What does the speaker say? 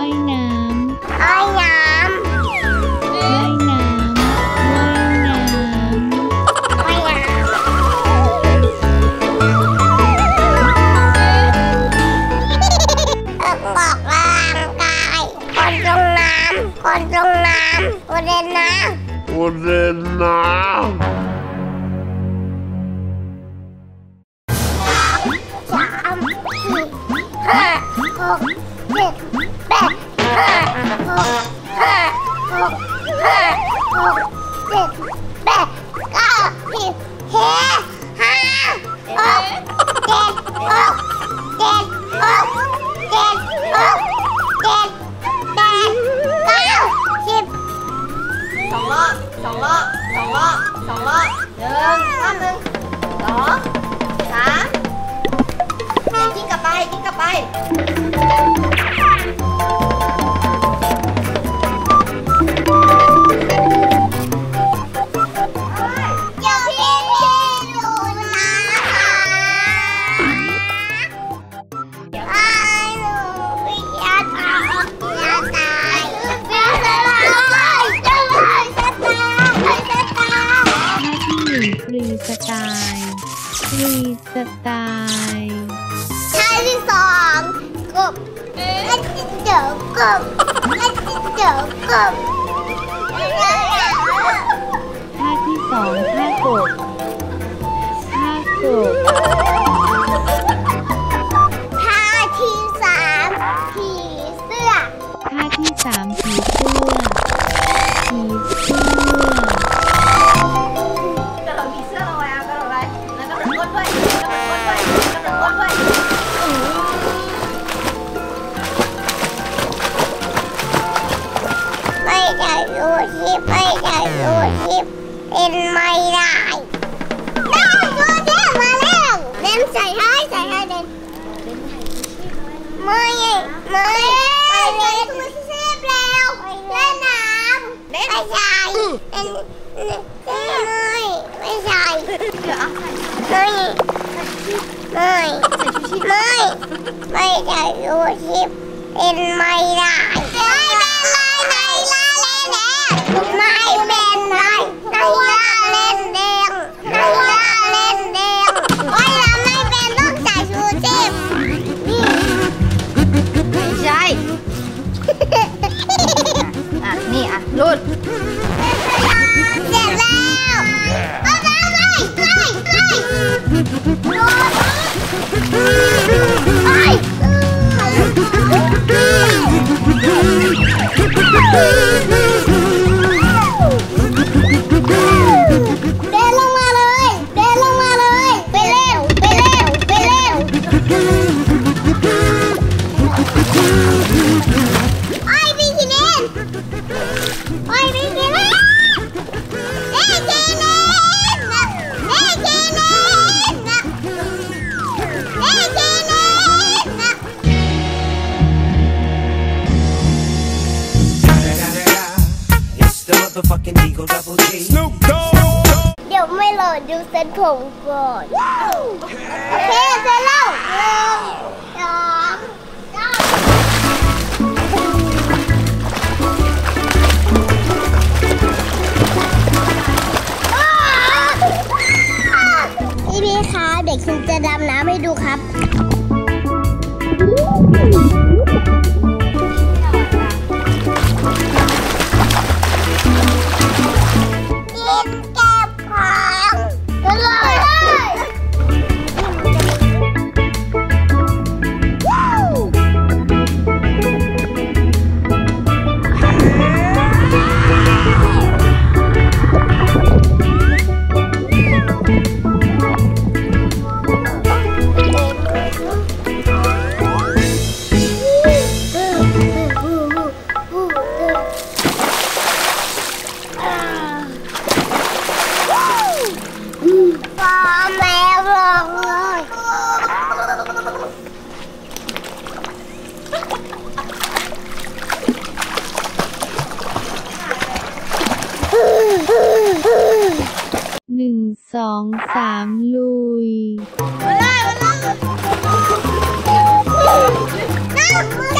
China สิบสองรอบสองรอบสองรอบสองรอบหนึ่งรอบหนึ่งสองสามเดี๋ยวกินกลับไปกินกลับไป สไตล์ฟรีสไตล์ท่าที่สองกบและจิเจอกบและจิเจอกบท่าที่สองท่ากบท่ากบท่าที่สามผีเสื้อท่าที่สามผีเสื้อผี ลิปเป็นไม่ได้ได้ดูคลิปมาแล้วเล่นใส่ให้ใส่ให้เล่นไม่ไม่ไม่เล่นดูคลิป นี่ นะเอ้ยกินเองนะเอ้ยกินเองนะ It's the motherfucking Eagle Double G. Snoop เดี๋ยวไม่รอดูเซ็ตผมก่อน โอเคเสร็จแล้ว ครับเด็กคุณจะดำน้ำให้ดูครับ หนึ่งสองสามลุยมาเลยมาเลย